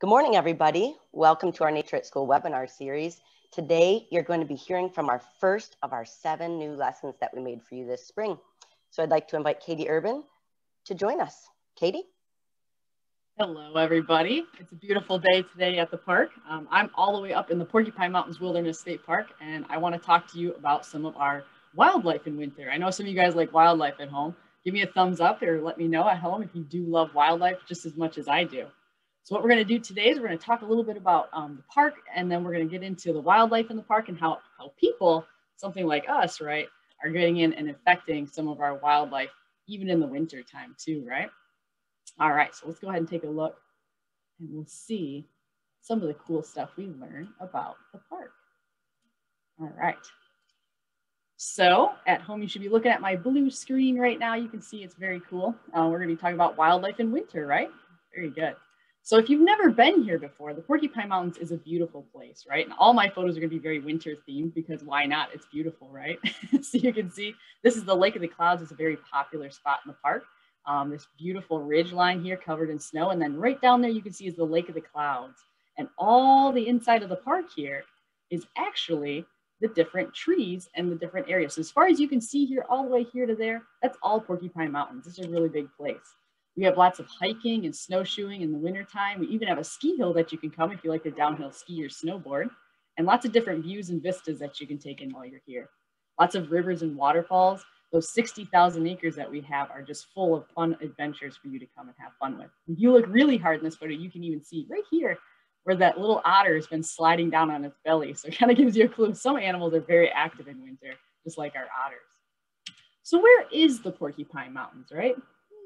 Good morning, everybody. Welcome to our Nature at School webinar series. Today, you're going to be hearing from our first of our seven new lessons that we made for you this spring. So I'd like to invite Katie Urban to join us. Katie? Hello, everybody. It's a beautiful day today at the park. Um, I'm all the way up in the Porcupine Mountains Wilderness State Park, and I want to talk to you about some of our wildlife in winter. I know some of you guys like wildlife at home. Give me a thumbs up or let me know at home if you do love wildlife just as much as I do. So what we're going to do today is we're going to talk a little bit about um, the park, and then we're going to get into the wildlife in the park and how, how people, something like us, right, are getting in and affecting some of our wildlife, even in the winter time too, right? All right, so let's go ahead and take a look and we'll see some of the cool stuff we learn about the park. All right. So at home, you should be looking at my blue screen right now. You can see it's very cool. Uh, we're gonna be talking about wildlife in winter, right? Very good. So if you've never been here before, the Porcupine Mountains is a beautiful place, right? And all my photos are gonna be very winter themed because why not? It's beautiful, right? so you can see this is the Lake of the Clouds. It's a very popular spot in the park. Um, this beautiful ridge line here covered in snow. And then right down there you can see is the Lake of the Clouds. And all the inside of the park here is actually the different trees and the different areas. So as far as you can see here, all the way here to there, that's all Porcupine Mountains. It's a really big place. We have lots of hiking and snowshoeing in the wintertime. We even have a ski hill that you can come if you like to downhill ski or snowboard, and lots of different views and vistas that you can take in while you're here. Lots of rivers and waterfalls. Those 60,000 acres that we have are just full of fun adventures for you to come and have fun with. If you look really hard in this photo, you can even see right here where that little otter has been sliding down on its belly. So it kind of gives you a clue. Some animals are very active in winter, just like our otters. So where is the Porcupine Mountains, right?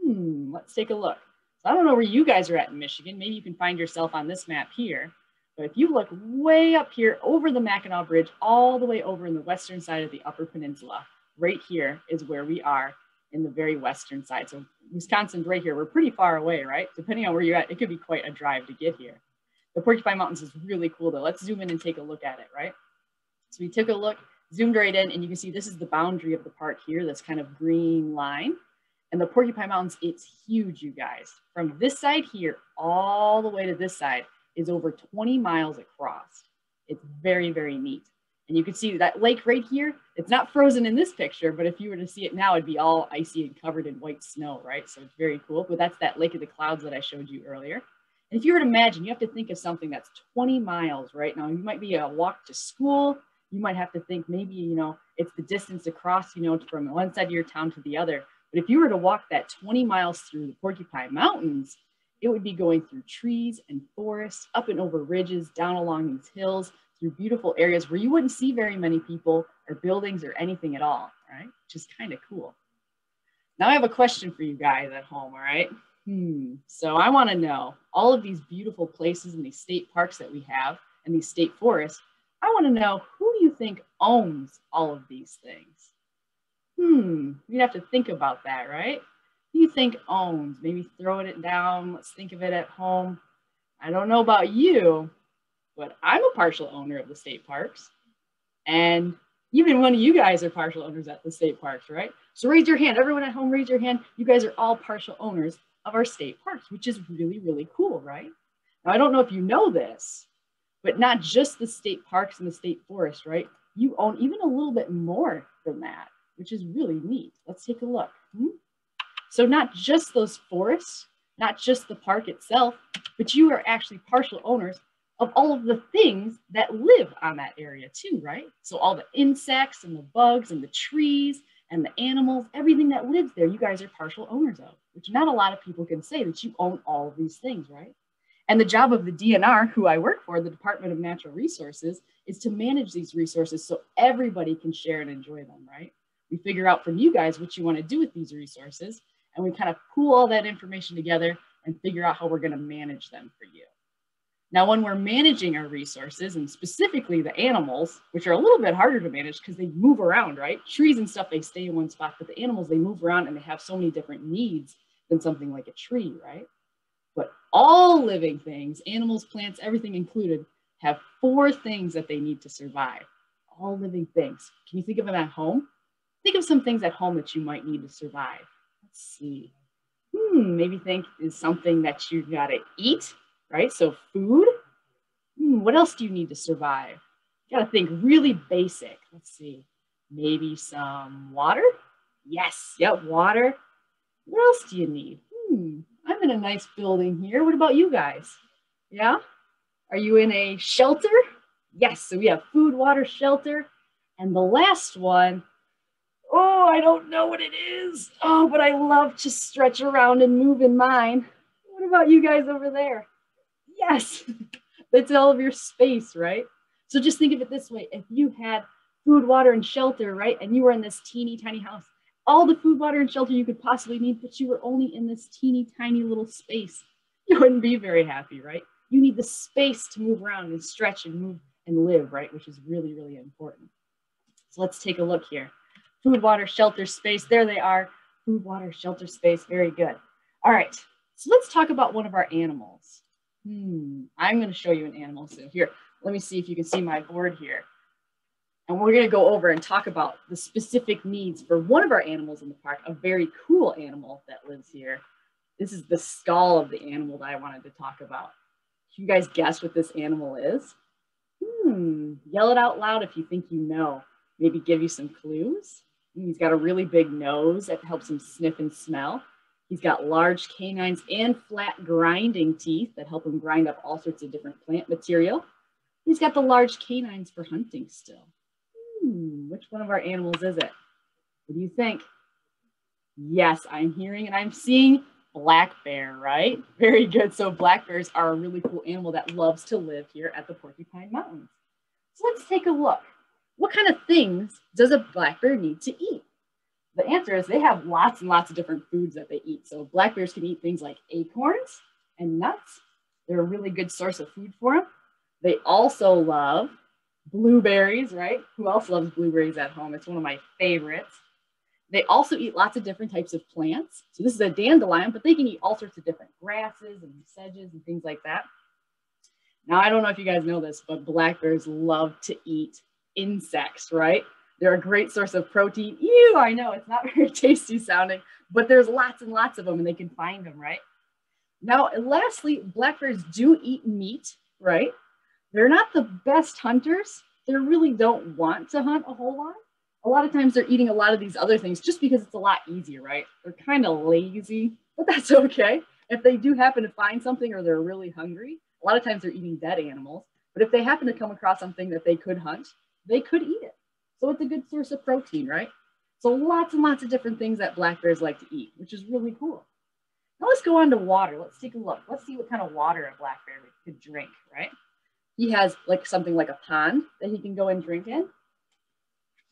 Hmm, let's take a look. So I don't know where you guys are at in Michigan. Maybe you can find yourself on this map here. But if you look way up here over the Mackinac Bridge, all the way over in the western side of the Upper Peninsula, right here is where we are in the very western side. So Wisconsin's right here. We're pretty far away, right? Depending on where you're at, it could be quite a drive to get here. The Porcupine Mountains is really cool though. Let's zoom in and take a look at it, right? So we took a look, zoomed right in, and you can see this is the boundary of the park here, this kind of green line. And the Porcupine Mountains, it's huge, you guys. From this side here all the way to this side is over 20 miles across. It's very, very neat. And you can see that lake right here, it's not frozen in this picture, but if you were to see it now, it'd be all icy and covered in white snow, right? So it's very cool. But that's that Lake of the Clouds that I showed you earlier. And if you were to imagine, you have to think of something that's 20 miles, right? Now, you might be a walk to school. You might have to think maybe, you know, it's the distance across, you know, from one side of your town to the other. But if you were to walk that 20 miles through the Porcupine Mountains, it would be going through trees and forests, up and over ridges, down along these hills, through beautiful areas where you wouldn't see very many people or buildings or anything at all, right? Which is kind of cool. Now I have a question for you guys at home, all right? Hmm, so I wanna know, all of these beautiful places and these state parks that we have and these state forests, I wanna know who do you think owns all of these things? Hmm, you'd have to think about that, right? You think owns? Maybe throwing it down, let's think of it at home. I don't know about you, but I'm a partial owner of the state parks. And even one of you guys are partial owners at the state parks, right? So raise your hand. Everyone at home, raise your hand. You guys are all partial owners of our state parks, which is really, really cool, right? Now, I don't know if you know this, but not just the state parks and the state forest, right? You own even a little bit more than that, which is really neat. Let's take a look. Hmm? So not just those forests, not just the park itself, but you are actually partial owners of all of the things that live on that area too, right? So all the insects and the bugs and the trees and the animals, everything that lives there, you guys are partial owners of, which not a lot of people can say that you own all of these things, right? And the job of the DNR, who I work for, the Department of Natural Resources, is to manage these resources so everybody can share and enjoy them, right? We figure out from you guys what you want to do with these resources, and we kind of pool all that information together and figure out how we're going to manage them for you. Now, when we're managing our resources and specifically the animals, which are a little bit harder to manage because they move around, right? Trees and stuff, they stay in one spot, but the animals, they move around and they have so many different needs than something like a tree, right? But all living things, animals, plants, everything included, have four things that they need to survive. All living things. Can you think of them at home? Think of some things at home that you might need to survive. Let's see. Hmm, maybe think is something that you gotta eat right? So food. Hmm, what else do you need to survive? You gotta think really basic. Let's see. Maybe some water? Yes, yep, water. What else do you need? Hmm, I'm in a nice building here. What about you guys? Yeah? Are you in a shelter? Yes, so we have food, water, shelter. And the last one, oh, I don't know what it is. Oh, but I love to stretch around and move in mine. What about you guys over there? Yes, that's all of your space, right? So just think of it this way. If you had food, water, and shelter, right? And you were in this teeny tiny house, all the food, water, and shelter you could possibly need, but you were only in this teeny tiny little space. You wouldn't be very happy, right? You need the space to move around and stretch and move and live, right? Which is really, really important. So let's take a look here. Food, water, shelter, space. There they are. Food, water, shelter, space. Very good. All right. So let's talk about one of our animals. Hmm. I'm going to show you an animal soon. Here, let me see if you can see my board here. And we're going to go over and talk about the specific needs for one of our animals in the park, a very cool animal that lives here. This is the skull of the animal that I wanted to talk about. Can you guys guess what this animal is? Hmm, yell it out loud if you think you know. Maybe give you some clues. He's got a really big nose that helps him sniff and smell. He's got large canines and flat grinding teeth that help him grind up all sorts of different plant material. He's got the large canines for hunting still. Hmm, which one of our animals is it? What do you think? Yes, I'm hearing and I'm seeing black bear, right? Very good. So black bears are a really cool animal that loves to live here at the Porcupine Mountains. So let's take a look. What kind of things does a black bear need to eat? The answer is they have lots and lots of different foods that they eat. So black bears can eat things like acorns and nuts. They're a really good source of food for them. They also love blueberries, right? Who else loves blueberries at home? It's one of my favorites. They also eat lots of different types of plants. So this is a dandelion, but they can eat all sorts of different grasses and sedges and things like that. Now, I don't know if you guys know this, but black bears love to eat insects, right? They're a great source of protein. Ew, I know it's not very tasty sounding, but there's lots and lots of them and they can find them, right? Now, lastly, black bears do eat meat, right? They're not the best hunters. They really don't want to hunt a whole lot a lot of times they're eating a lot of these other things just because it's a lot easier, right? They're kind of lazy, but that's okay. If they do happen to find something or they're really hungry, a lot of times they're eating dead animals. But if they happen to come across something that they could hunt, they could eat it. So it's a good source of protein, right? So lots and lots of different things that black bears like to eat, which is really cool. Now let's go on to water. Let's take a look. Let's see what kind of water a black bear could drink, right? He has like something like a pond that he can go and drink in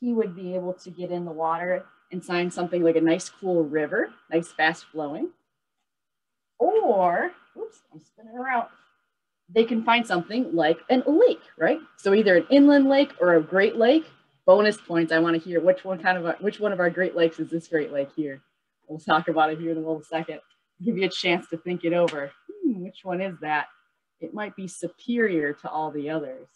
he would be able to get in the water and find something like a nice cool river, nice fast flowing. Or, oops, I'm spinning around. They can find something like an lake, right? So either an inland lake or a Great Lake. Bonus points. I want to hear which one kind of which one of our Great Lakes is this Great Lake here. We'll talk about it here in a little second. Give you a chance to think it over. Hmm, which one is that? It might be superior to all the others.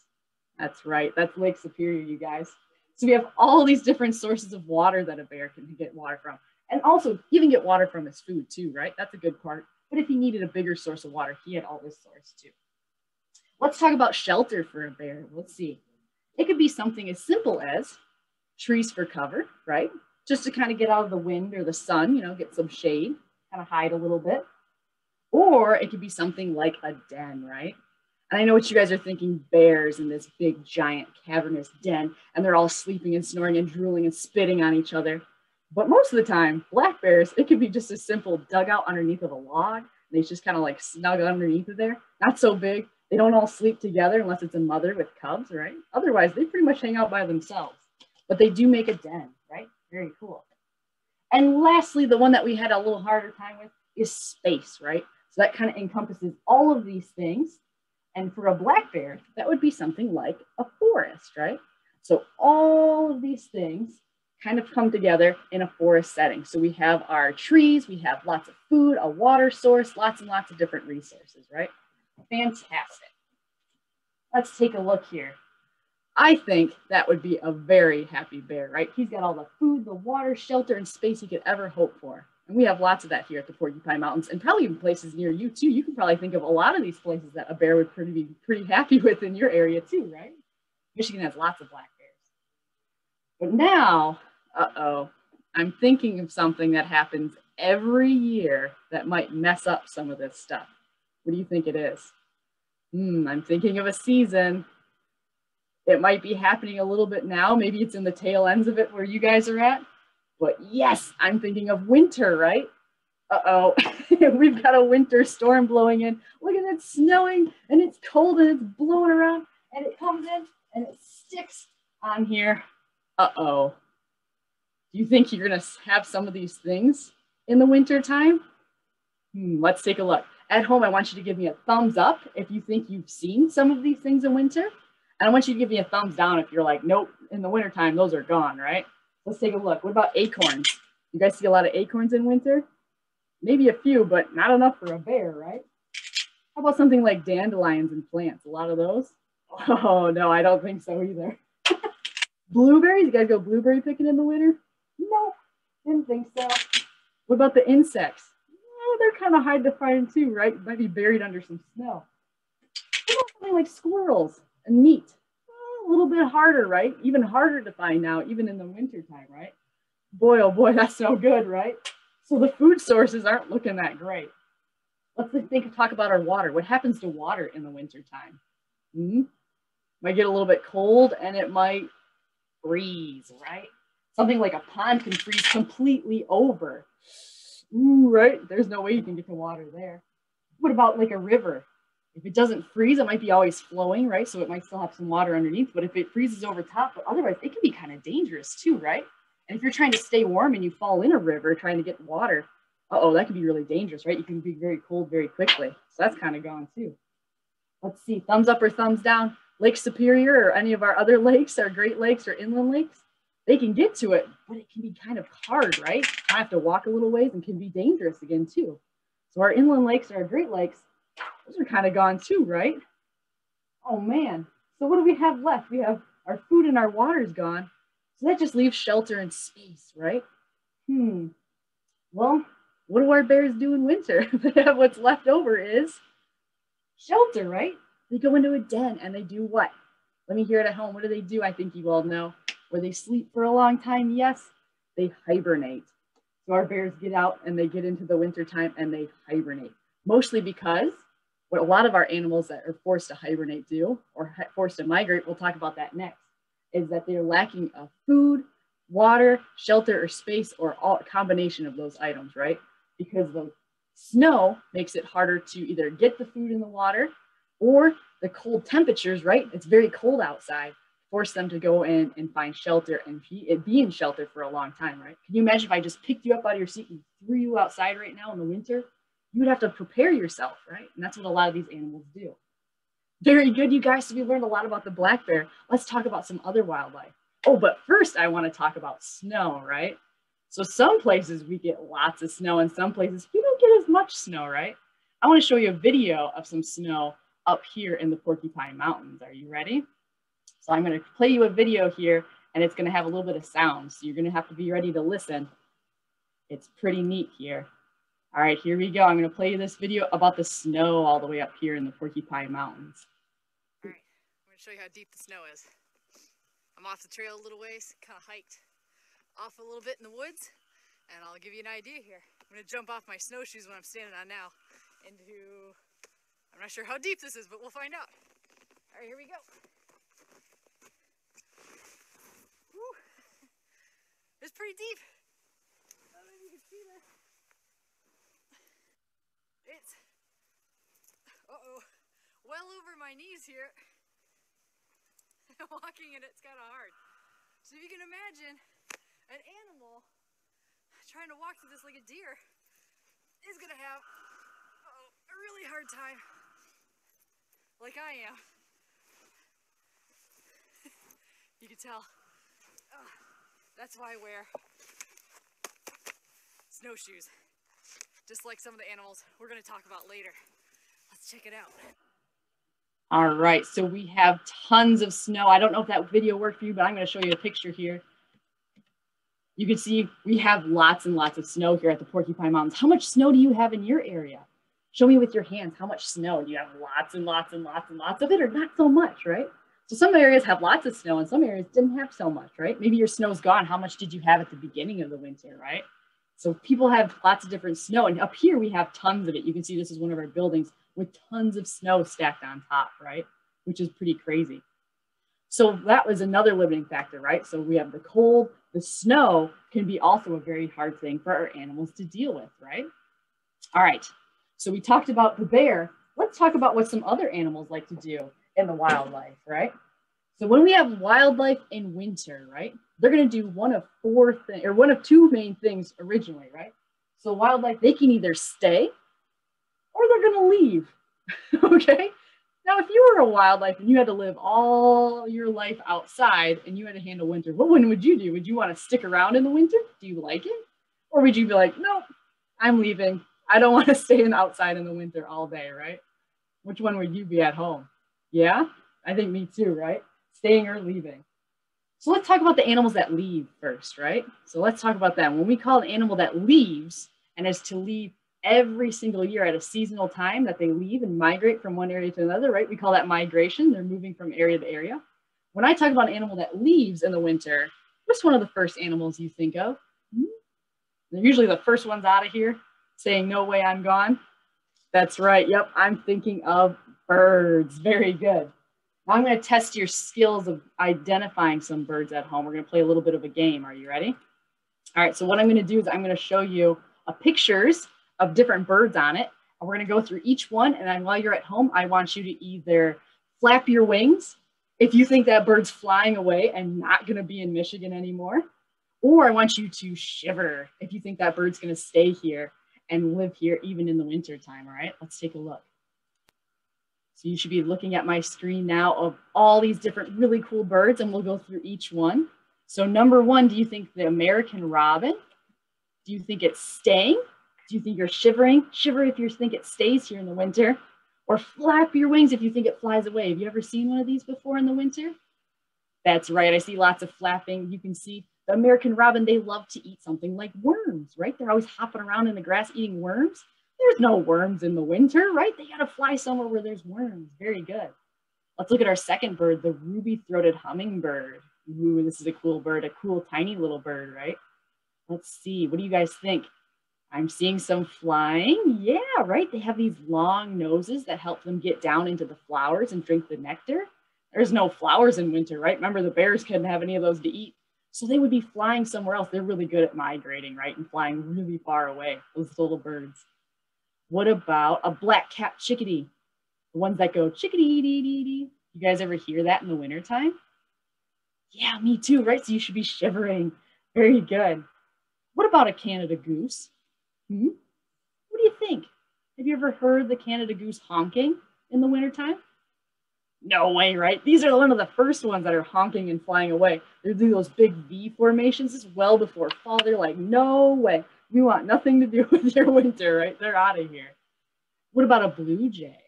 That's right. That's Lake Superior, you guys. So we have all these different sources of water that a bear can get water from. And also even get water from his food too, right? That's a good part. But if he needed a bigger source of water, he had all this source too. Let's talk about shelter for a bear. Let's see. It could be something as simple as trees for cover, right? Just to kind of get out of the wind or the sun, you know, get some shade, kind of hide a little bit. Or it could be something like a den, right? And I know what you guys are thinking bears in this big, giant, cavernous den, and they're all sleeping and snoring and drooling and spitting on each other. But most of the time, black bears, it can be just a simple dugout underneath of a log. And They just kind of like snug underneath of there. Not so big. They don't all sleep together unless it's a mother with cubs, right? Otherwise, they pretty much hang out by themselves. But they do make a den, right? Very cool. And lastly, the one that we had a little harder time with is space, right? So that kind of encompasses all of these things and for a black bear, that would be something like a forest, right? So all of these things kind of come together in a forest setting. So we have our trees, we have lots of food, a water source, lots and lots of different resources, right? Fantastic. Let's take a look here. I think that would be a very happy bear, right? He's got all the food, the water, shelter, and space he could ever hope for. And we have lots of that here at the Porcupine Mountains and probably even places near you too. You can probably think of a lot of these places that a bear would pretty be pretty happy with in your area too, right? Michigan has lots of black bears. But now, uh-oh, I'm thinking of something that happens every year that might mess up some of this stuff. What do you think it is? Hmm, I'm thinking of a season. It might be happening a little bit now. Maybe it's in the tail ends of it where you guys are at. But yes, I'm thinking of winter, right? Uh-oh, we've got a winter storm blowing in. Look at it snowing and it's cold and it's blowing around and it comes in and it sticks on here. Uh-oh. Do you think you're gonna have some of these things in the winter time? Hmm, let's take a look. At home, I want you to give me a thumbs up if you think you've seen some of these things in winter. And I want you to give me a thumbs down if you're like, nope, in the wintertime, those are gone, right? Let's take a look. What about acorns? You guys see a lot of acorns in winter? Maybe a few, but not enough for a bear, right? How about something like dandelions and plants? A lot of those? Oh, no, I don't think so either. Blueberries? You guys go blueberry picking in the winter? No, didn't think so. What about the insects? They're kind of hard to find too, right? Might be buried under some snow. Something like squirrels and meat? a little bit harder, right? Even harder to find now, even in the wintertime, right? Boy, oh boy, that's no good, right? So the food sources aren't looking that great. Let's think talk about our water. What happens to water in the wintertime? Mm-hmm. Might get a little bit cold and it might freeze, right? Something like a pond can freeze completely over. Ooh, right? There's no way you can get to water there. What about like a river? If it doesn't freeze, it might be always flowing, right? So it might still have some water underneath, but if it freezes over top, but otherwise it can be kind of dangerous too, right? And if you're trying to stay warm and you fall in a river trying to get water, uh-oh, that can be really dangerous, right? You can be very cold very quickly. So that's kind of gone too. Let's see, thumbs up or thumbs down. Lake Superior or any of our other lakes, our Great Lakes or inland lakes, they can get to it, but it can be kind of hard, right? I have to walk a little ways and can be dangerous again too. So our inland lakes our Great Lakes, those are kind of gone too, right? Oh man. So what do we have left? We have our food and our water's gone. So that just leaves shelter and space, right? Hmm. Well, what do our bears do in winter? What's left over is shelter, right? They go into a den and they do what? Let me hear it at home. What do they do? I think you all know. Where they sleep for a long time? Yes, they hibernate. So our bears get out and they get into the winter time and they hibernate. Mostly because what a lot of our animals that are forced to hibernate do or forced to migrate, we'll talk about that next, is that they're lacking of food, water, shelter, or space, or all combination of those items, right? Because the snow makes it harder to either get the food and the water or the cold temperatures, right? It's very cold outside, force them to go in and find shelter and be in shelter for a long time, right? Can you imagine if I just picked you up out of your seat and threw you outside right now in the winter? you would have to prepare yourself, right? And that's what a lot of these animals do. Very good, you guys. So we learned a lot about the black bear. Let's talk about some other wildlife. Oh, but first I want to talk about snow, right? So some places we get lots of snow and some places we don't get as much snow, right? I want to show you a video of some snow up here in the Porcupine Mountains. Are you ready? So I'm going to play you a video here and it's going to have a little bit of sound. So you're going to have to be ready to listen. It's pretty neat here. All right, here we go. I'm gonna play this video about the snow all the way up here in the Porcupine Mountains. All right, I'm gonna show you how deep the snow is. I'm off the trail a little ways, kind of hiked off a little bit in the woods, and I'll give you an idea here. I'm gonna jump off my snowshoes when I'm standing on now into, I'm not sure how deep this is, but we'll find out. All right, here we go. Woo. It's pretty deep. I don't know if you can see this. It's, uh-oh, well over my knees here. Walking in it's kind of hard. So if you can imagine an animal trying to walk through this like a deer is gonna have uh a really hard time like I am. you can tell. Uh, that's why I wear snowshoes just like some of the animals we're going to talk about later. Let's check it out. All right, so we have tons of snow. I don't know if that video worked for you, but I'm going to show you a picture here. You can see we have lots and lots of snow here at the Porcupine Mountains. How much snow do you have in your area? Show me with your hands how much snow. Do you have lots and lots and lots and lots of it or not so much, right? So some areas have lots of snow and some areas didn't have so much, right? Maybe your snow's gone. How much did you have at the beginning of the winter, right? So people have lots of different snow. And up here we have tons of it. You can see this is one of our buildings with tons of snow stacked on top, right? Which is pretty crazy. So that was another limiting factor, right? So we have the cold, the snow can be also a very hard thing for our animals to deal with, right? All right, so we talked about the bear. Let's talk about what some other animals like to do in the wildlife, right? So when we have wildlife in winter, right, they're going to do one of four things, or one of two main things originally, right? So wildlife, they can either stay or they're going to leave, okay? Now, if you were a wildlife and you had to live all your life outside and you had to handle winter, what one would you do? Would you want to stick around in the winter? Do you like it? Or would you be like, nope, I'm leaving. I don't want to stay in outside in the winter all day, right? Which one would you be at home? Yeah, I think me too, right? Staying or leaving. So let's talk about the animals that leave first, right? So let's talk about them. When we call an animal that leaves and is to leave every single year at a seasonal time that they leave and migrate from one area to another, right? We call that migration. They're moving from area to area. When I talk about an animal that leaves in the winter, what's one of the first animals you think of? Hmm? They're usually the first ones out of here saying, no way, I'm gone. That's right. Yep, I'm thinking of birds. Very good. Now I'm going to test your skills of identifying some birds at home. We're going to play a little bit of a game. Are you ready? All right, so what I'm going to do is I'm going to show you a pictures of different birds on it. And we're going to go through each one. And then while you're at home, I want you to either flap your wings if you think that bird's flying away and not going to be in Michigan anymore, or I want you to shiver if you think that bird's going to stay here and live here even in the winter time. All right, let's take a look. So you should be looking at my screen now of all these different really cool birds and we'll go through each one. So number one, do you think the American robin? Do you think it's staying? Do you think you're shivering? Shiver if you think it stays here in the winter. Or flap your wings if you think it flies away. Have you ever seen one of these before in the winter? That's right. I see lots of flapping. You can see the American robin, they love to eat something like worms, right? They're always hopping around in the grass eating worms. There's no worms in the winter, right? They got to fly somewhere where there's worms. Very good. Let's look at our second bird, the ruby-throated hummingbird. Ooh, this is a cool bird, a cool tiny little bird, right? Let's see, what do you guys think? I'm seeing some flying. Yeah, right. They have these long noses that help them get down into the flowers and drink the nectar. There's no flowers in winter, right? Remember, the bears couldn't have any of those to eat. So they would be flying somewhere else. They're really good at migrating, right? And flying really far away, those little birds. What about a black capped chickadee? The ones that go chickadee dee dee dee. You guys ever hear that in the wintertime? Yeah, me too, right? So you should be shivering. Very good. What about a Canada goose? Hmm? What do you think? Have you ever heard the Canada goose honking in the wintertime? No way, right? These are one of the first ones that are honking and flying away. They're doing those big V formations. This is well before fall. They're like, no way. We want nothing to do with your winter, right? They're out of here. What about a blue jay?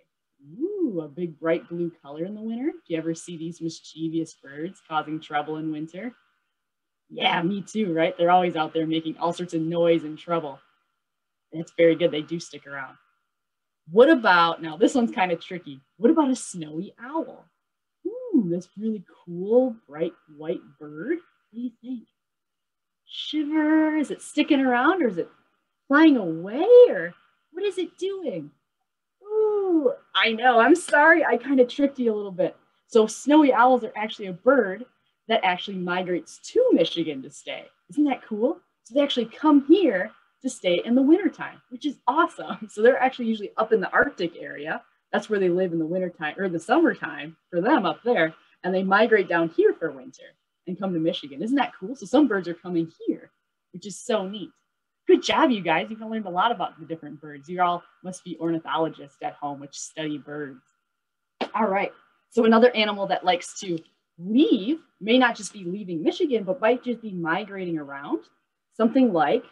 Ooh, a big bright blue color in the winter. Do you ever see these mischievous birds causing trouble in winter? Yeah, me too, right? They're always out there making all sorts of noise and trouble. That's very good. They do stick around. What about, now this one's kind of tricky. What about a snowy owl? Ooh, this really cool, bright white bird. What do you think? Shiver, is it sticking around or is it flying away or what is it doing? Ooh, I know, I'm sorry. I kind of tricked you a little bit. So snowy owls are actually a bird that actually migrates to Michigan to stay. Isn't that cool? So they actually come here to stay in the wintertime, which is awesome. So they're actually usually up in the Arctic area. That's where they live in the wintertime or the summertime for them up there. And they migrate down here for winter and come to Michigan. Isn't that cool? So some birds are coming here, which is so neat. Good job, you guys. You've learned a lot about the different birds. You all must be ornithologists at home, which study birds. All right. So another animal that likes to leave may not just be leaving Michigan, but might just be migrating around. Something like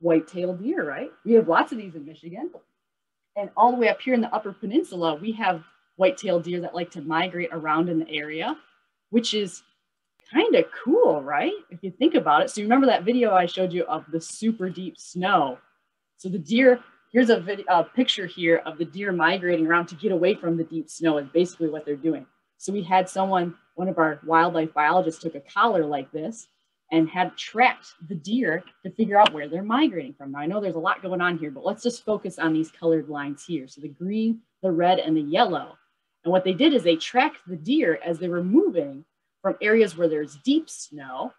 white-tailed deer, right? We have lots of these in Michigan. And all the way up here in the Upper Peninsula, we have white-tailed deer that like to migrate around in the area, which is kind of cool, right? If you think about it. So you remember that video I showed you of the super deep snow. So the deer, here's a, video, a picture here of the deer migrating around to get away from the deep snow is basically what they're doing. So we had someone, one of our wildlife biologists took a collar like this and had tracked the deer to figure out where they're migrating from. Now I know there's a lot going on here, but let's just focus on these colored lines here. So the green, the red, and the yellow. And what they did is they tracked the deer as they were moving from areas where there's deep snow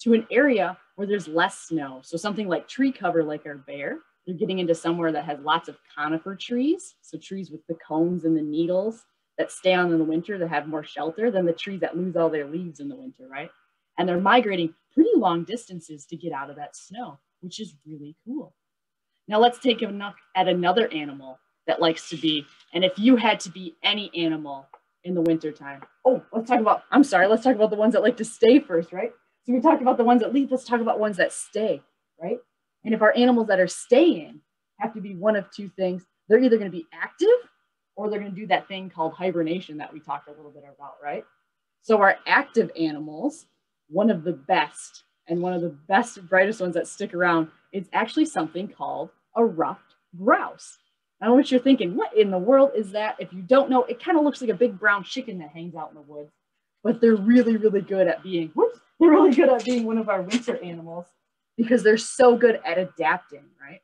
to an area where there's less snow. So something like tree cover, like our bear, they're getting into somewhere that has lots of conifer trees. So trees with the cones and the needles that stay on in the winter that have more shelter than the trees that lose all their leaves in the winter, right? And they're migrating pretty long distances to get out of that snow, which is really cool. Now let's take a look at another animal that likes to be, and if you had to be any animal in the wintertime. Oh, let's talk about, I'm sorry, let's talk about the ones that like to stay first, right? So we talked about the ones that leave, let's talk about ones that stay, right? And if our animals that are staying have to be one of two things, they're either gonna be active or they're gonna do that thing called hibernation that we talked a little bit about, right? So our active animals, one of the best and one of the best, brightest ones that stick around is actually something called a ruffed grouse. I know what you're thinking. What in the world is that? If you don't know, it kind of looks like a big brown chicken that hangs out in the woods, but they're really, really good at being, whoops, they're really good at being one of our winter animals because they're so good at adapting, right?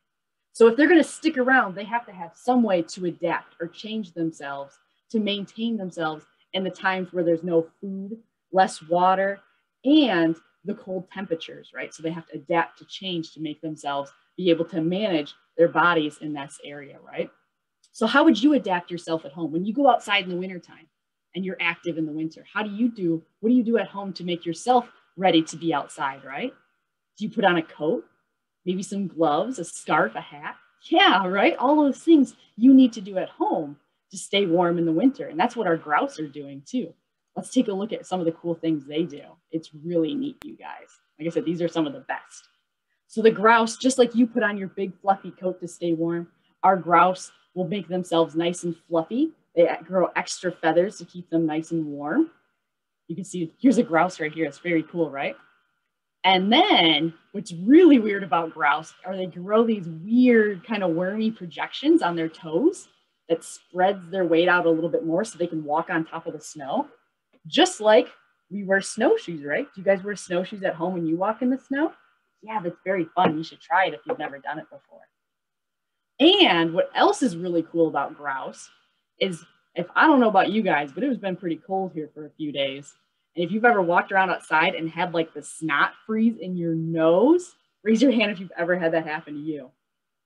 So if they're going to stick around, they have to have some way to adapt or change themselves to maintain themselves in the times where there's no food, less water, and the cold temperatures, right? So they have to adapt to change to make themselves be able to manage their bodies in this area, right? So how would you adapt yourself at home when you go outside in the wintertime and you're active in the winter? How do you do, what do you do at home to make yourself ready to be outside, right? Do you put on a coat, maybe some gloves, a scarf, a hat? Yeah, right? All those things you need to do at home to stay warm in the winter. And that's what our grouse are doing too. Let's take a look at some of the cool things they do. It's really neat, you guys. Like I said, these are some of the best. So the grouse, just like you put on your big fluffy coat to stay warm, our grouse will make themselves nice and fluffy. They grow extra feathers to keep them nice and warm. You can see, here's a grouse right here. It's very cool, right? And then what's really weird about grouse are they grow these weird kind of wormy projections on their toes that spreads their weight out a little bit more so they can walk on top of the snow. Just like we wear snowshoes, right? Do you guys wear snowshoes at home when you walk in the snow? Yeah, that's very fun. You should try it if you've never done it before. And what else is really cool about grouse is if I don't know about you guys, but it has been pretty cold here for a few days. And if you've ever walked around outside and had like the snot freeze in your nose, raise your hand if you've ever had that happen to you.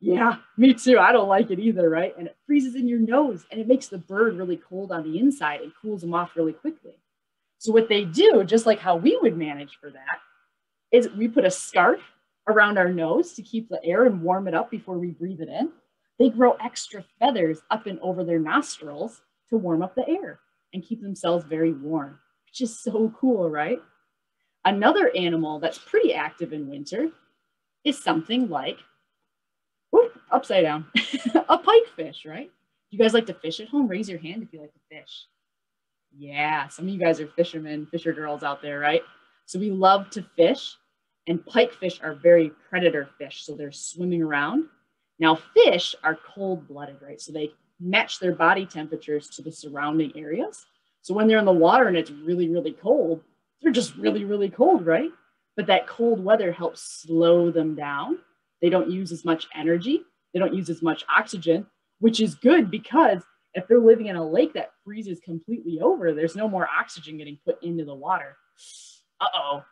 Yeah, me too. I don't like it either, right? And it freezes in your nose and it makes the bird really cold on the inside and cools them off really quickly. So what they do, just like how we would manage for that, is we put a scarf around our nose to keep the air and warm it up before we breathe it in. They grow extra feathers up and over their nostrils to warm up the air and keep themselves very warm, which is so cool, right? Another animal that's pretty active in winter is something like, whoop, upside down, a pike fish, right? You guys like to fish at home? Raise your hand if you like to fish. Yeah, some of you guys are fishermen, fisher girls out there, right? So we love to fish and pikefish are very predator fish, so they're swimming around. Now, fish are cold blooded, right? So they match their body temperatures to the surrounding areas. So when they're in the water and it's really, really cold, they're just really, really cold, right? But that cold weather helps slow them down. They don't use as much energy, they don't use as much oxygen, which is good because if they're living in a lake that freezes completely over, there's no more oxygen getting put into the water. Uh oh,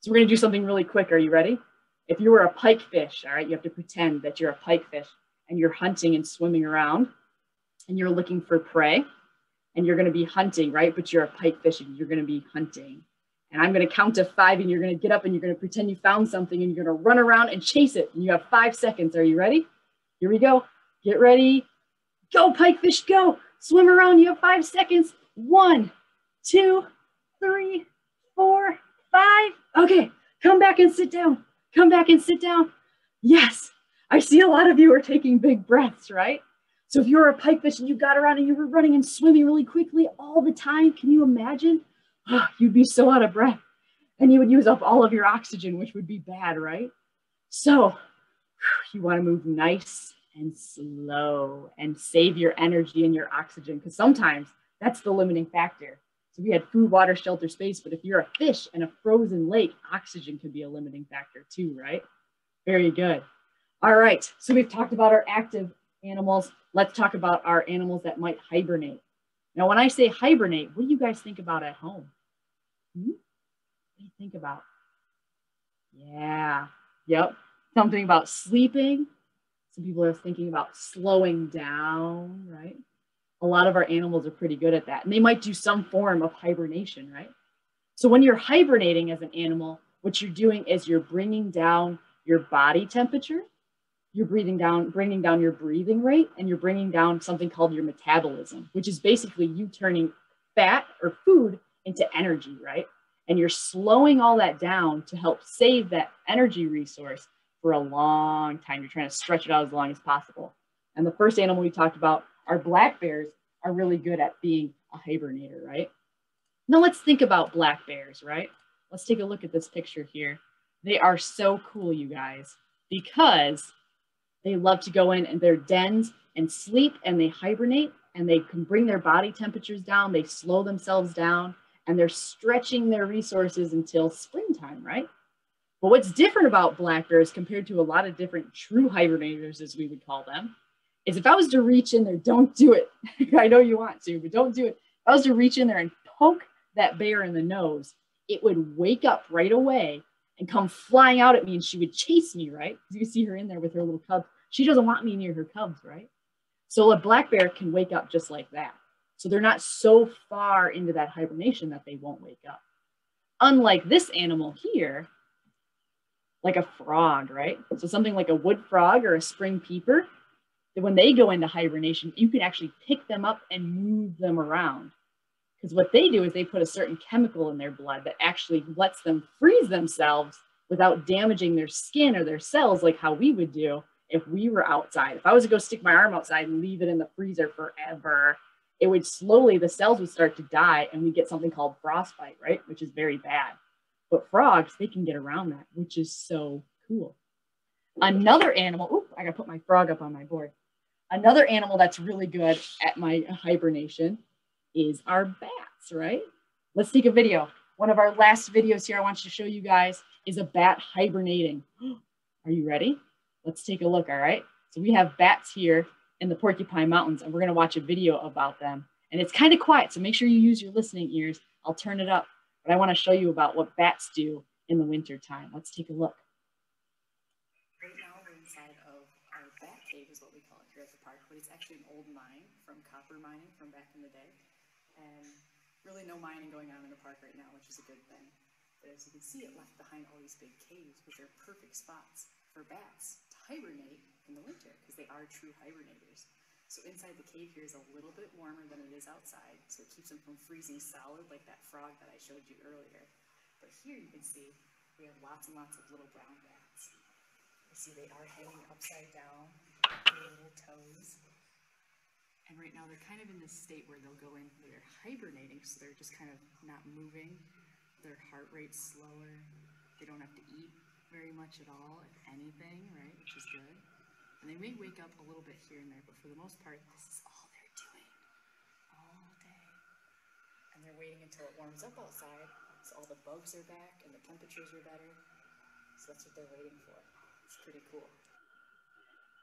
so we're gonna do something really quick. Are you ready? If you were a pike fish, all right, you have to pretend that you're a pike fish and you're hunting and swimming around and you're looking for prey and you're gonna be hunting, right? But you're a pike fish and you're gonna be hunting. And I'm gonna count to five and you're gonna get up and you're gonna pretend you found something and you're gonna run around and chase it. And you have five seconds. Are you ready? Here we go. Get ready. Go, pike fish, go. Swim around. You have five seconds. One, two, three, four, five. Okay, come back and sit down. Come back and sit down. Yes, I see a lot of you are taking big breaths, right? So if you're a pikefish and you got around and you were running and swimming really quickly all the time, can you imagine? Oh, you'd be so out of breath. and you would use up all of your oxygen, which would be bad, right? So you want to move nice and slow and save your energy and your oxygen because sometimes that's the limiting factor. So we had food, water, shelter, space, but if you're a fish in a frozen lake, oxygen could be a limiting factor too, right? Very good. All right, so we've talked about our active animals. Let's talk about our animals that might hibernate. Now, when I say hibernate, what do you guys think about at home? Hmm? What do you think about? Yeah, yep. Something about sleeping. Some people are thinking about slowing down, right? A lot of our animals are pretty good at that. And they might do some form of hibernation, right? So when you're hibernating as an animal, what you're doing is you're bringing down your body temperature, you're breathing down, bringing down your breathing rate, and you're bringing down something called your metabolism, which is basically you turning fat or food into energy, right? And you're slowing all that down to help save that energy resource for a long time. You're trying to stretch it out as long as possible. And the first animal we talked about, our black bears, are really good at being a hibernator, right? Now let's think about black bears, right? Let's take a look at this picture here. They are so cool, you guys, because they love to go in and their dens and sleep and they hibernate and they can bring their body temperatures down. They slow themselves down and they're stretching their resources until springtime, right? But what's different about black bears compared to a lot of different true hibernators, as we would call them, is if I was to reach in there, don't do it. I know you want to, but don't do it. If I was to reach in there and poke that bear in the nose, it would wake up right away and come flying out at me and she would chase me, right? You see her in there with her little cubs. She doesn't want me near her cubs, right? So a black bear can wake up just like that. So they're not so far into that hibernation that they won't wake up. Unlike this animal here, like a frog, right? So something like a wood frog or a spring peeper, when they go into hibernation, you can actually pick them up and move them around. Because what they do is they put a certain chemical in their blood that actually lets them freeze themselves without damaging their skin or their cells like how we would do if we were outside. If I was to go stick my arm outside and leave it in the freezer forever, it would slowly, the cells would start to die and we get something called frostbite, right? Which is very bad. But frogs, they can get around that, which is so cool. Another animal, oop, I gotta put my frog up on my board. Another animal that's really good at my hibernation is our bats, right? Let's take a video. One of our last videos here I want you to show you guys is a bat hibernating. Are you ready? Let's take a look, all right? So we have bats here in the Porcupine Mountains and we're gonna watch a video about them. And it's kind of quiet, so make sure you use your listening ears. I'll turn it up but I want to show you about what bats do in the winter time. Let's take a look. Right now we're inside of our bat cave is what we call it here at the park, but it's actually an old mine from copper mining from back in the day. And really no mining going on in the park right now, which is a good thing. But as you can see, it left behind all these big caves, which are perfect spots for bats to hibernate in the winter, because they are true hibernators. So inside the cave here is a little bit warmer than it is outside, so it keeps them from freezing solid like that frog that I showed you earlier. But here you can see we have lots and lots of little brown bats. You see they are hanging upside down, their little toes. And right now they're kind of in this state where they'll go in, they're hibernating, so they're just kind of not moving. Their heart rate's slower. They don't have to eat very much at all, if anything, right, which is good. And they may wake up a little bit here and there, but for the most part, this is all they're doing all day. And they're waiting until it warms up outside, so all the bugs are back and the temperatures are better. So that's what they're waiting for. It's pretty cool.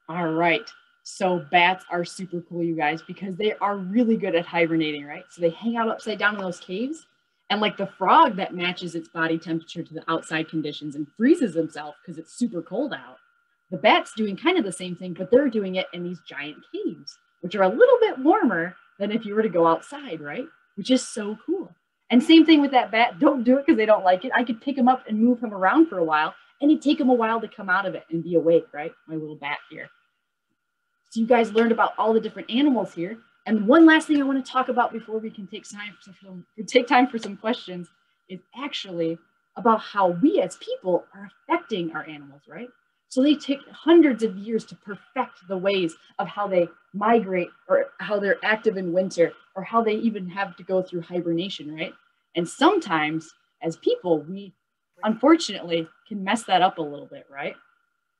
All right. So bats are super cool, you guys, because they are really good at hibernating, right? So they hang out upside down in those caves. And like the frog that matches its body temperature to the outside conditions and freezes himself because it's super cold out the bat's doing kind of the same thing, but they're doing it in these giant caves, which are a little bit warmer than if you were to go outside, right? Which is so cool. And same thing with that bat. Don't do it because they don't like it. I could pick him up and move him around for a while, and it'd take him a while to come out of it and be awake, right? My little bat here. So you guys learned about all the different animals here. And one last thing I want to talk about before we can take time for some, take time for some questions is actually about how we as people are affecting our animals, right? So they take hundreds of years to perfect the ways of how they migrate or how they're active in winter or how they even have to go through hibernation, right? And sometimes as people, we unfortunately can mess that up a little bit, right?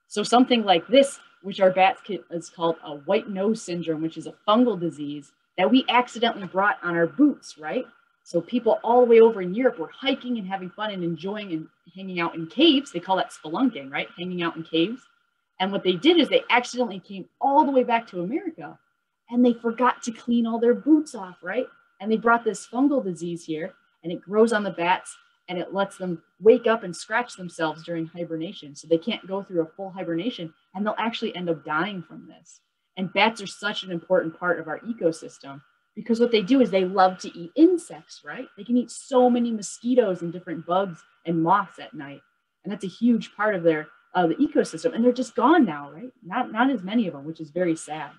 So something like this, which our bats is called a white nose syndrome, which is a fungal disease that we accidentally brought on our boots, right? So people all the way over in Europe were hiking and having fun and enjoying and hanging out in caves. They call that spelunking, right? Hanging out in caves. And what they did is they accidentally came all the way back to America and they forgot to clean all their boots off, right? And they brought this fungal disease here and it grows on the bats and it lets them wake up and scratch themselves during hibernation. So they can't go through a full hibernation and they'll actually end up dying from this. And bats are such an important part of our ecosystem because what they do is they love to eat insects, right? They can eat so many mosquitoes and different bugs and moths at night. And that's a huge part of their uh, the ecosystem. And they're just gone now, right? Not, not as many of them, which is very sad.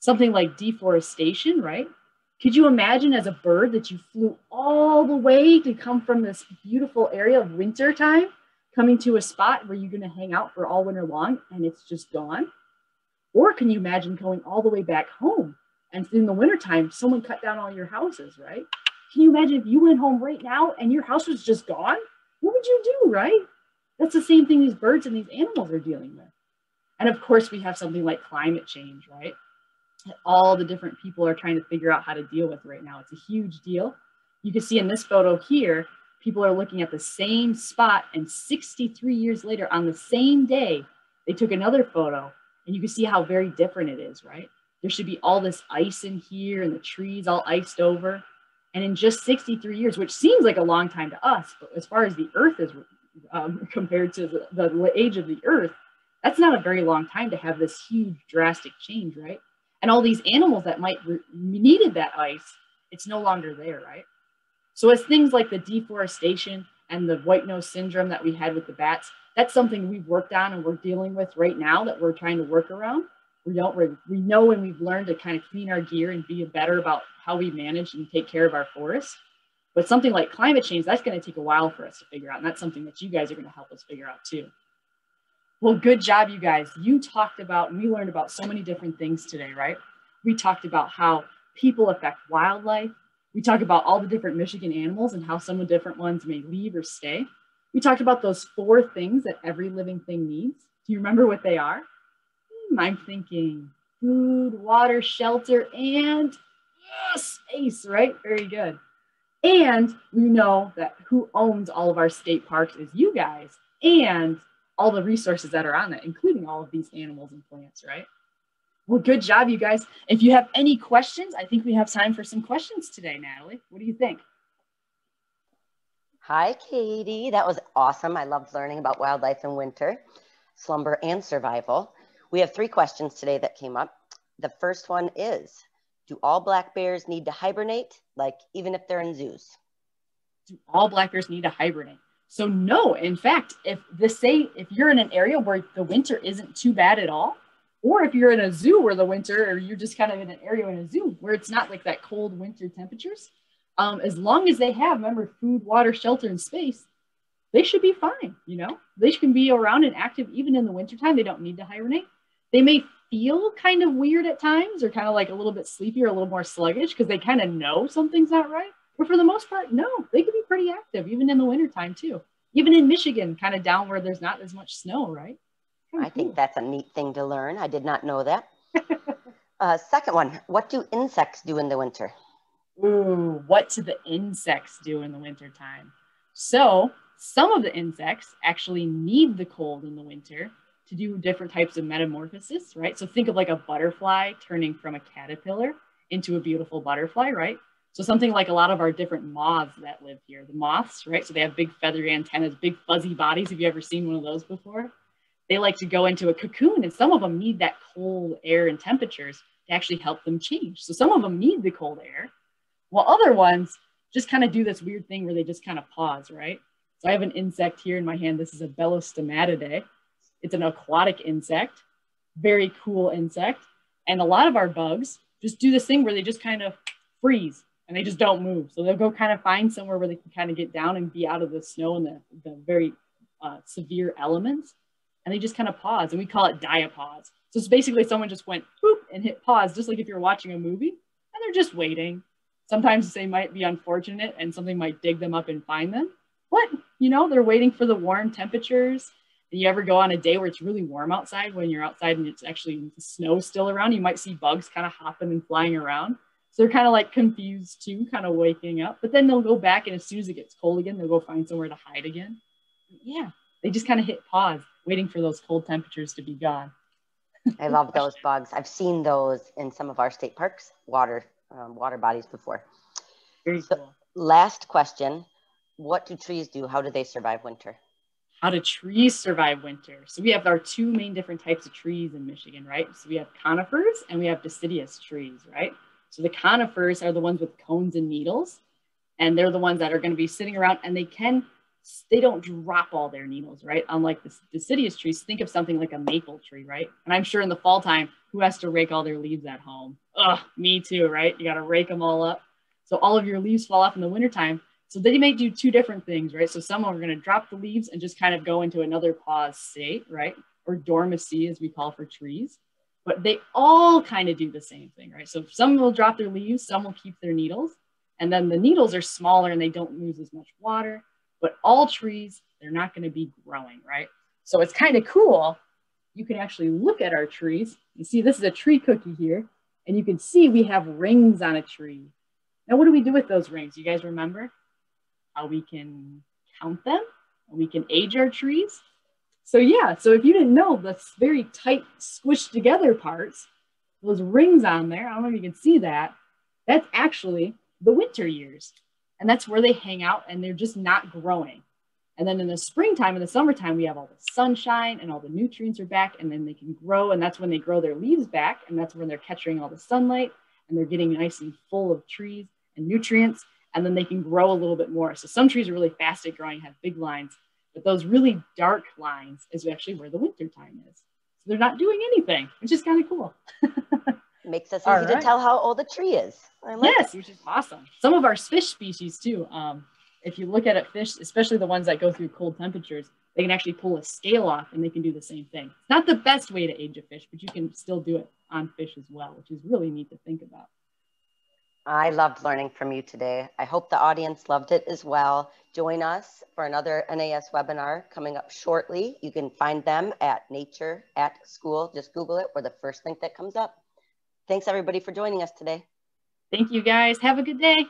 Something like deforestation, right? Could you imagine as a bird that you flew all the way to come from this beautiful area of winter time, coming to a spot where you're going to hang out for all winter long and it's just gone? Or can you imagine going all the way back home and in the wintertime, someone cut down all your houses, right? Can you imagine if you went home right now and your house was just gone? What would you do, right? That's the same thing these birds and these animals are dealing with. And of course, we have something like climate change, right? That all the different people are trying to figure out how to deal with right now. It's a huge deal. You can see in this photo here, people are looking at the same spot and 63 years later on the same day, they took another photo and you can see how very different it is, right? there should be all this ice in here and the trees all iced over. And in just 63 years, which seems like a long time to us, but as far as the earth is um, compared to the, the age of the earth, that's not a very long time to have this huge drastic change, right? And all these animals that might re- needed that ice, it's no longer there, right? So as things like the deforestation and the white nose syndrome that we had with the bats, that's something we've worked on and we're dealing with right now that we're trying to work around. We don't we know and we've learned to kind of clean our gear and be better about how we manage and take care of our forests but something like climate change that's going to take a while for us to figure out and that's something that you guys are going to help us figure out too. Well good job you guys. You talked about and we learned about so many different things today right? We talked about how people affect wildlife we talked about all the different michigan animals and how some of the different ones may leave or stay we talked about those four things that every living thing needs do you remember what they are hmm, I'm thinking food, water, shelter, and space, right? Very good. And we know that who owns all of our state parks is you guys and all the resources that are on it, including all of these animals and plants, right? Well, good job, you guys. If you have any questions, I think we have time for some questions today, Natalie. What do you think? Hi, Katie. That was awesome. I loved learning about wildlife in winter, slumber, and survival. We have three questions today that came up. The first one is, do all black bears need to hibernate, like even if they're in zoos? Do all black bears need to hibernate? So no, in fact, if the say if you're in an area where the winter isn't too bad at all, or if you're in a zoo where the winter, or you're just kind of in an area in a zoo where it's not like that cold winter temperatures, um, as long as they have, remember, food, water, shelter, and space, they should be fine. You know, they can be around and active even in the wintertime. They don't need to hibernate. They may feel kind of weird at times or kind of like a little bit sleepy or a little more sluggish because they kind of know something's not right. But for the most part, no, they can be pretty active even in the wintertime too. Even in Michigan, kind of down where there's not as much snow, right? I think that's a neat thing to learn. I did not know that. uh, second one, what do insects do in the winter? Ooh, what do the insects do in the wintertime? So some of the insects actually need the cold in the winter to do different types of metamorphosis, right? So think of like a butterfly turning from a caterpillar into a beautiful butterfly, right? So something like a lot of our different moths that live here, the moths, right? So they have big feathery antennas, big fuzzy bodies. Have you ever seen one of those before? They like to go into a cocoon and some of them need that cold air and temperatures to actually help them change. So some of them need the cold air while other ones just kind of do this weird thing where they just kind of pause, right? So I have an insect here in my hand. This is a Belostomatidae. It's an aquatic insect, very cool insect. And a lot of our bugs just do this thing where they just kind of freeze and they just don't move. So they'll go kind of find somewhere where they can kind of get down and be out of the snow and the, the very uh, severe elements. And they just kind of pause and we call it diapause. So it's basically someone just went boop and hit pause, just like if you're watching a movie and they're just waiting. Sometimes they might be unfortunate and something might dig them up and find them. what? You know, they're waiting for the warm temperatures. And you ever go on a day where it's really warm outside when you're outside and it's actually snow still around, you might see bugs kind of hopping and flying around. So they're kind of like confused too, kind of waking up. But then they'll go back, and as soon as it gets cold again, they'll go find somewhere to hide again. Yeah, they just kind of hit pause, waiting for those cold temperatures to be gone. I love those bugs. I've seen those in some of our state parks, water um, water bodies before. Very so, cool. Last question: What do trees do? How do they survive winter? How do trees survive winter? So we have our two main different types of trees in Michigan, right? So we have conifers and we have deciduous trees, right? So the conifers are the ones with cones and needles, and they're the ones that are going to be sitting around and they can, they don't drop all their needles, right? Unlike the deciduous trees, think of something like a maple tree, right? And I'm sure in the fall time, who has to rake all their leaves at home? Ugh, me too, right? You got to rake them all up. So all of your leaves fall off in the wintertime. So they may do two different things, right? So some are going to drop the leaves and just kind of go into another pause state, right? Or dormancy, as we call for trees but they all kind of do the same thing, right? So some will drop their leaves, some will keep their needles, and then the needles are smaller and they don't lose as much water. But all trees, they're not going to be growing, right? So it's kind of cool. You can actually look at our trees. You see, this is a tree cookie here, and you can see we have rings on a tree. Now, what do we do with those rings? You guys remember how we can count them? We can age our trees. So yeah, so if you didn't know, the very tight squished together parts, those rings on there, I don't know if you can see that, that's actually the winter years. And that's where they hang out and they're just not growing. And then in the springtime and the summertime, we have all the sunshine and all the nutrients are back and then they can grow. And that's when they grow their leaves back. And that's when they're catching all the sunlight and they're getting nice and full of trees and nutrients. And then they can grow a little bit more. So some trees are really fast at growing, have big lines. But those really dark lines is actually where the winter time is. So they're not doing anything, which is kind of cool. Makes us easy right. to tell how old a tree is. Like yes, it. which is awesome. Some of our fish species too. Um, if you look at it, fish, especially the ones that go through cold temperatures, they can actually pull a scale off and they can do the same thing. It's not the best way to age a fish, but you can still do it on fish as well, which is really neat to think about. I loved learning from you today. I hope the audience loved it as well. Join us for another NAS webinar coming up shortly. You can find them at Nature at School. Just Google it or the first link that comes up. Thanks everybody for joining us today. Thank you guys. Have a good day.